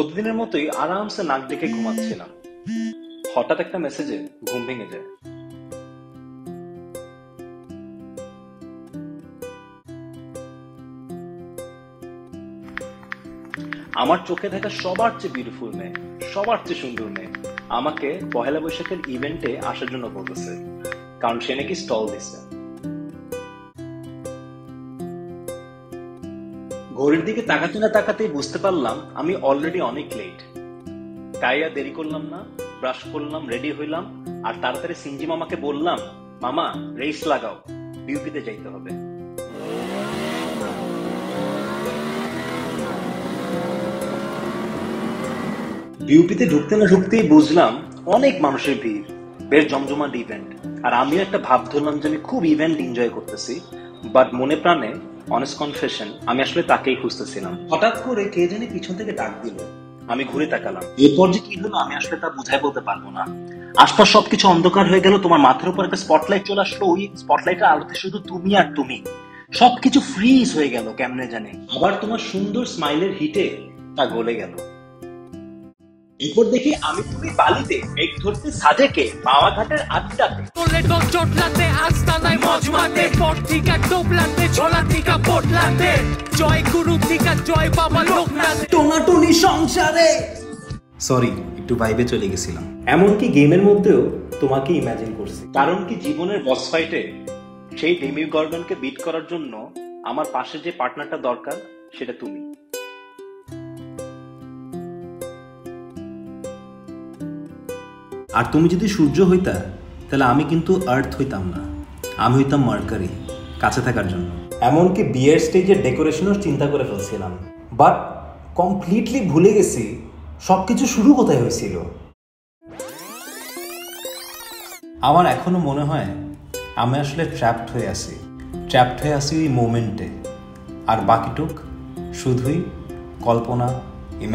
প্রতিদিনের মতোই আরামসে নাক ডেকে ঘুমাচ্ছিলাম। হঠাৎ একটা মেসেজে ঘুম ভেঙে যায়। আমার চোখে দেখা সবার চেয়ে বিউটিফুল মেয়ে, সবার চেয়ে সুন্দর মেয়ে। আমাকে পহেলা বৈশাখের ইভেন্টে আসার জন্য বলতেছে, কারণ সে নাকি স্টল দিছে। ঘড়ির দিকে তাকাতে না তাকাতেই বুঝতে পারলাম আমি অলরেডি অনেক লেট তাই আর দেরি করলাম না ব্রাশ করলাম রেডি হইলাম, আর তাড়াতাড়ি সিঞ্জি মামাকে বললাম, মামা রেস লাগাও বিউটিতে যাইতে হবে। বিউপিতে ঢুকতে না ঢুকতেই বুঝলাম অনেক মানুষের ভিড়, বেশ জমজমাট ইভেন্ট আর আমিও একটা ভাব ধরলাম যে আমি খুব ইভেন্ট এনজয় করতেছি বাট মনে প্রাণে অনেস্ট কনফেশন আমি আসলে তাকেই খুঁজতেছিলাম। হঠাৎ করে কে জানি পিছন থেকে ডাক দিল। আমি ঘুরে তাকালাম। এরপর যে কি হলো আমি আসলে তা বুঝাই বলতে পারব না। আশপাশ সবকিছু অন্ধকার হয়ে গেল তোমার মাথার উপর একটা স্পটলাইট চলে আসলো। ওই স্পটলাইটের আলোতে শুধু তুমি আর তুমি। সবকিছু ফ্রিজ হয়ে গেল কেমনে জানে। আবার তোমার সুন্দর স্মাইলের হিটে তা গলে গেল। এরপর দেখি আমি তুমি বালিতে মেঘ ধরতে সাজেকে পাওয়া ঘাটের আড্ডাতে। তোলে তো চটলাতে আস্তানায় মজমাতে পট্টিকা টোপলাতে ঝোলাতিকা পটলাতে। জয় গুরু টিকা জয় বাবা লোকনাথ। টোনাটুনি সংসারে সরি একটু ভাইবে চলে গেছিলাম। এমনকি গেমের মধ্যেও তোমাকে ইমাজিন করছি। কারণ কি জীবনের বস ফাইটে সেই ডেমি গর্ডনকে বিট করার জন্য আমার পাশে যে পার্টনারটা দরকার সেটা তুমি। আর তুমি যদি সূর্য হইতা, তাহলে আমি কিন্তু আর্থ হইতাম না। আমি হইতাম মার্কারি কাছে থাকার জন্য। এমনকি বিয়ের স্টেজের ডেকোরেশনও চিন্তা করে ফেলছিলাম। বাট কমপ্লিটলি ভুলে গেছি সব কিছু শুরু কোথায় হয়েছিল। আমার এখনও মনে হয়, আমি আসলে ট্র্যাপড হয়ে আছি। ট্র্যাপড হয়ে আছি ওই মোমেন্টে আর বাকিটুক, শুধুই কল্পনা ড্রিম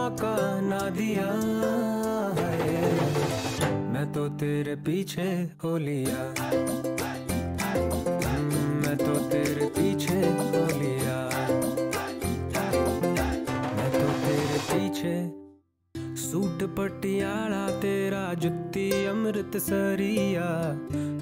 मौका ना दिया है। मैं तो तेरे पीछे हो लिया। हम्म, मैं तो तेरे पीछे हो लिया। मैं तो तेरे पीछे सूट पटियाला तेरा जुत्ती अमृत सरिया।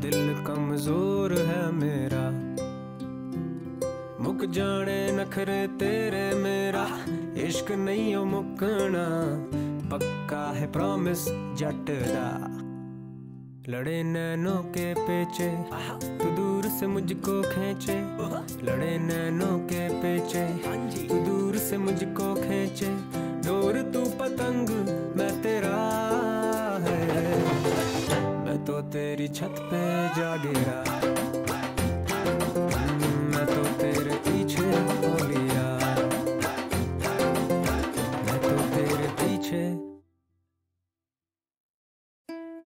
दिल कमज़ोर है मेरा। मुक जाने नखरे तेरे मेरा। इश्क नहीं हो मुकना, पक्का है प्रॉमिस जट दा लड़े नैनों के पेचे, तू दूर से मुझको खेचे। लड़े नैनों के पेचे, तू दूर से मुझको खींचे। डोर तू पतंग, मैं तेरा है। मैं तो तेरी छत पे जा गिरा।